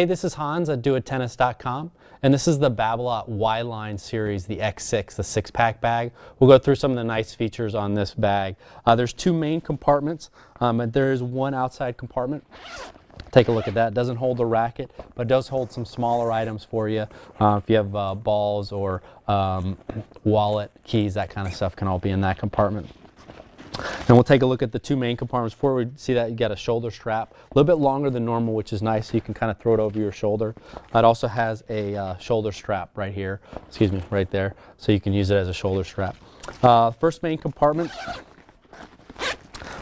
Hey, this is Hans at doittennis.com, and this is the Babolat Y-Line series, the X6, the six-pack bag. We'll go through some of the nice features on this bag. Uh, there's two main compartments, um, and there's one outside compartment. Take a look at that. Doesn't hold the racket, but does hold some smaller items for you. Uh, if you have uh, balls or um, wallet, keys, that kind of stuff can all be in that compartment. And we'll take a look at the two main compartments. Before we see that, you got a shoulder strap, a little bit longer than normal, which is nice, so you can kind of throw it over your shoulder. It also has a uh, shoulder strap right here, excuse me, right there, so you can use it as a shoulder strap. Uh, first main compartment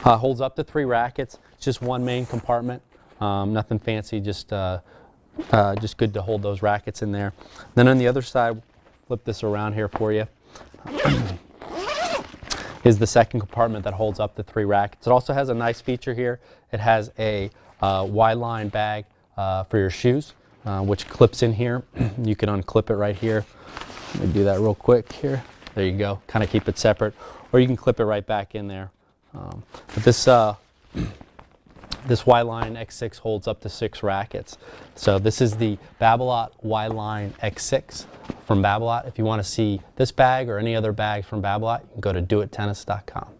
uh, holds up to three rackets. It's just one main compartment, um, nothing fancy, just uh, uh, just good to hold those rackets in there. Then on the other side, flip this around here for you is the second compartment that holds up the three rackets. It also has a nice feature here. It has a uh, Y-line bag uh, for your shoes, uh, which clips in here. you can unclip it right here. Let me do that real quick here. There you go. Kind of keep it separate. Or you can clip it right back in there. Um, but this uh, this Y-Line X6 holds up to six rackets. So this is the Babolat Y-Line X6 from Babolat. If you want to see this bag or any other bags from Babolat, you can go to doittennis.com.